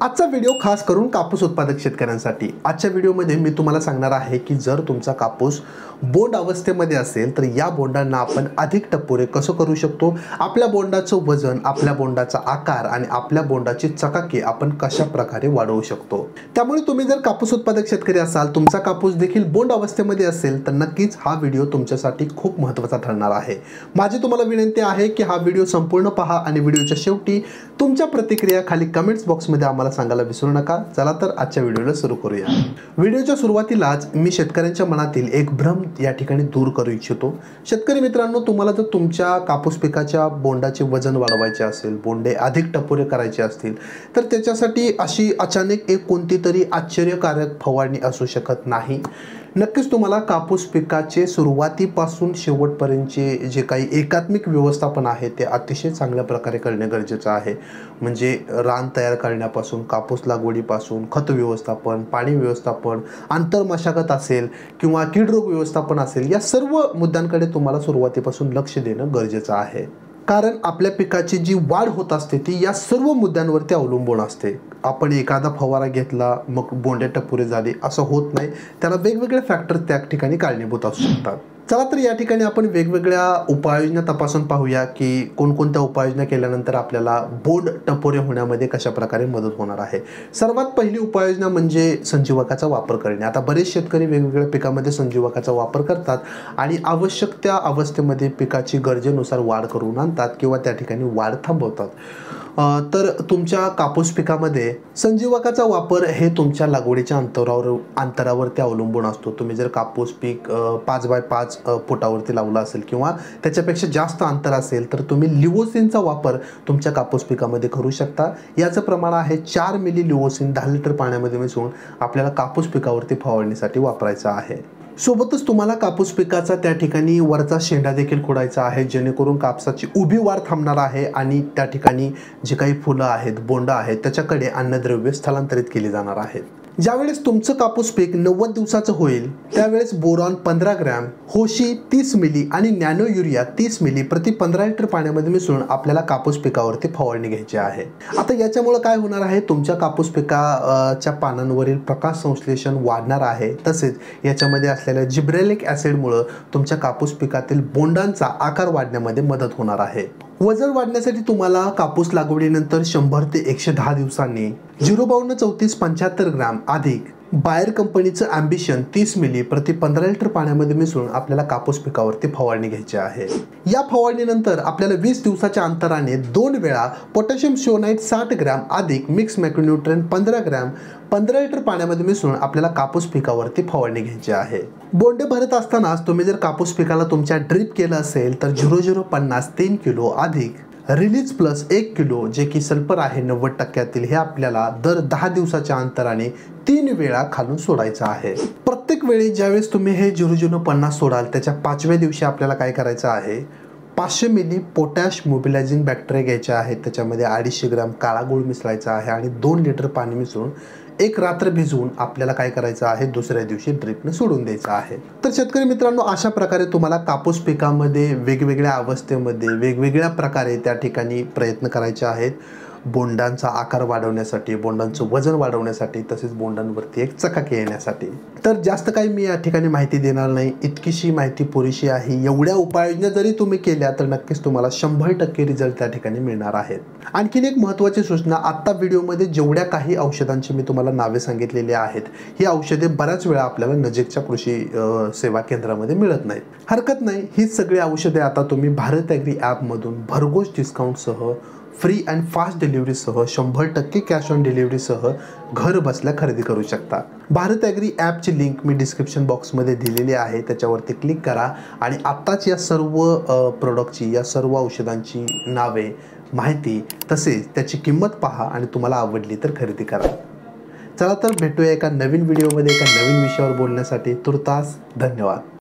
आजचा व्हिडिओ खास करून कापूस उत्पादक शेतकऱ्यांसाठी. आजच्या व्हिडिओमध्ये मी तुम्हाला सांगणार आहे की जर तुमचा कापूस बोंड अवस्थेमध्ये असेल तर या बोंडांना आपण अधिक टपोरे कसं करू शकतो? आपल्या बोंडाचं वजन आपल्या बोंडाचा आकार आणि आपल्या बोंडाची चकाकी आपण कशा प्रकारे वाढवू शकतो? त्यामुळे तुम्ही जर कापूस उत्पादक शेतकरी असाल तुमचा कापूस देखील बोंड अवस्थेमध्ये असेल तर नक्कीच हा व्हिडिओ तुमच्यासाठी खूप महत्त्वाचा ठरणार आहे. माझी तुम्हाला विनंती आहे की हा व्हिडिओ संपूर्ण पहा आणि व्हिडिओच्या शेवटी तुमच्या प्रतिक्रिया खाली कमेंट्स बॉक्समध्ये आम्हाला सांगायला विसरू नका. चला तर आजच्या व्हिडिओला सुरू करूया. व्हिडिओच्या सुरुवातीलाच मी शेतकऱ्यांच्या मनातील एक भ्रम या ठिकाणी दूर करू इच्छितो. शेतकरी मित्रांनो तुम्हाला जर तुमच्या कापूस पिकाच्या बोंडाचे वजन वाढवायचे असेल बोंडे अधिक टपोरे करायचे असतील तर त्याच्यासाठी अशी अचानक एक कोणती तरी आश्चर्यकारक फवारणी असू शकत नाही. नक्कीच तुम्हाला कापूस पिकाचे सुरुवातीपासून शेवटपर्यंतचे जे काही एकात्मिक व्यवस्थापन आहे ते अतिशय चांगल्या प्रकारे करणे गरजेचं आहे. म्हणजे रान तयार करण्यापासून कापूस लागवडीपासून खत व्यवस्थापन पाणी व्यवस्थापन आंतरमशागत असेल किंवा कीडरोग व्यवस्थापन असेल या सर्व मुद्द्यांकडे तुम्हाला सुरुवातीपासून लक्ष देणं गरजेचं आहे. कारण आपल्या पिकाची जी वाढ होत असते ती या सर्व मुद्द्यांवरती अवलंबून असते. आपण एखादा फवारा घेतला मग बोंड्या टपुरे झाले असं होत नाही. त्याला वेगवेगळे फॅक्टर त्या ठिकाणी कारणीभूत असू शकतात. चला तर या ठिकाणी आपण वेगवेगळ्या उपाययोजना तपासून पाहूया की कोणकोणत्या उपाययोजना केल्यानंतर आपल्याला बोर्ड टपोरे होण्यामध्ये कशा प्रकारे मदत होणार आहे. सर्वात पहिली उपाययोजना म्हणजे संजीवकाचा वापर करणे. आता बरेच शेतकरी वेगवेगळ्या पिकामध्ये संजीवकाचा वापर करतात आणि आवश्यक त्या अवस्थेमध्ये पिकाची गरजेनुसार वाढ करून आणतात किंवा त्या ठिकाणी वाढ थांबवतात. तर तुमच्या कापूस पिकामध्ये संजीवकाचा वापर हे तुमच्या लागवडीच्या अंतरावर अंतरावरती अवलंबून असतो. तुम्ही जर कापूस पीक पाच बाय पाच फुटावरती लावला असेल किंवा त्याच्यापेक्षा जास्त अंतर असेल तर तुम्ही लिओसिनचा वापर तुमच्या कापूस पिकामध्ये करू शकता. याचं प्रमाण आहे चार मिली लिओसिन दहा लिटर पाण्यामध्ये मिसळून आपल्याला कापूस पिकावरती फवारणीसाठी वापरायचं आहे. सोबतच तुम्हाला कापूस पिकाचा त्या ठिकाणी वरचा शेंडा देखील खोडायचा आहे जेणेकरून कापसाची उभी वाढ थांबणार आहे आणि त्या ठिकाणी जे काही फुलं आहेत बोंडा आहेत त्याच्याकडे अन्नद्रव्य स्थलांतरित केली जाणार आहेत ज्यावेळेस तुमचं कापूस पीक नव्वद दिवसाचं होईल त्यावेळेस बोरॉन पंधरा ग्रॅम होशी तीस मिली आणि नॅनो युरिया तीस मिली प्रति पंधरा लिटर पाण्यामध्ये मिसळून आपल्याला कापूस पिकावरती फवारणी घ्यायची आहे. आता याच्यामुळे काय होणार आहे? तुमच्या कापूस पिकाच्या पानांवरील प्रकाश संश्लेषण वाढणार आहे. तसेच याच्यामध्ये असलेल्या जिब्रेलिक ॲसिडमुळं तुमच्या कापूस पिकातील बोंडांचा आकार वाढण्यामध्ये मदत होणार आहे. वजन वाढण्यासाठी तुम्हाला कापूस लागवडीनंतर शंभर ते एकशे दहा दिवसांनी झिरो बावन्न चौतीस पंच्याहत्तर ग्राम अधिक बायर कंपनीचं अँबिशन तीस मिली प्रति पंधरा लिटर पाण्यामध्ये मिसळून आपल्याला कापूस पिकावरती फवारणी घ्यायची आहे. या फवारणीनंतर आपल्याला वीस दिवसाच्या अंतराने दोन वेळा पोटॅशियम शिओनाईट साठ ग्रॅम अधिक मिक्स मॅक्रोन्युट्रेन पंधरा ग्रॅम पंधरा लिटर पाण्यामध्ये मिसळून आपल्याला कापूस पिकावरती फवारणी घ्यायची आहे. बोंडे भरत असतानाच तुम्ही जर कापूस पिकाला तुमच्या ड्रीप केलं असेल तर झिरो झिरो पन्नास तीन किलो अधिक रिलीज प्लस एक किलो जे की सल्फर आहे नव्वद टक्क्यातील हे आपल्याला दर दहा दिवसाच्या अंतराने तीन वेळा खालून सोडायचं आहे. प्रत्येक वेळी ज्यावेळेस तुम्ही हे झिरो झिरो पन्नास सोडाल त्याच्या पाचव्या दिवशी आपल्याला काय करायचं आहे? पाचशे मिली पोटॅश मोबिलायझिंग बॅक्टेरिया घ्यायच्या आहेत. त्याच्यामध्ये अडीचशे ग्राम काळा गुळ मिसळायचा आहे आणि दोन लिटर पाणी मिसळून एक रात्र भिजवून आपल्याला काय करायचं आहे? दुसऱ्या दिवशी ड्रिपने सोडून द्यायचं आहे. तर शेतकरी मित्रांनो अशा प्रकारे तुम्हाला कापूस पिकामध्ये वेगवेगळ्या अवस्थेमध्ये वेगवेगळ्या प्रकारे त्या ठिकाणी प्रयत्न करायचे आहेत. बोंडांचा आकार वाढवण्यासाठी बोंडांचं वजन वाढवण्यासाठी तसेच बोंडांवरती एक चकाकी येण्यासाठी. तर जास्त काही मी या ठिकाणी माहिती देणार नाही. इतकीशी माहिती पुरेशी आहे. एवढ्या उपाययोजना जरी तुम्ही केल्या तर नक्कीच तुम्हाला शंभर टक्के रिझल्ट त्या ठिकाणी मिळणार आहेत. आणखीन एक महत्त्वाची सूचना आत्ता व्हिडिओमध्ये जेवढ्या काही औषधांची मी तुम्हाला नावे सांगितलेली आहेत ही औषधे बऱ्याच वेळा आपल्याला नजीकच्या कृषी सेवा केंद्रामध्ये मिळत नाहीत. हरकत नाही हीच सगळी औषधे आता तुम्ही भारत ॲग्री ॲपमधून भरघोस डिस्काउंटसह फ्री अँड फास्ट डिलिव्हरीसह शंभर टक्के कॅश ऑन डिलिव्हरीसह घर बसल्या खरेदी करू शकता. भारत ॲग्री ॲपची लिंक मी डिस्क्रिप्शन बॉक्समध्ये दिलेली आहे. त्याच्यावरती क्लिक करा आणि आत्ताच या सर्व प्रोडक्टची या सर्व औषधांची नावे माहिती तसेच त्याची किंमत पहा आणि तुम्हाला आवडली तर खरेदी करा. चला तर भेटूया एका नवीन व्हिडिओमध्ये एका नवीन विषयावर बोलण्यासाठी. तुर्तास धन्यवाद.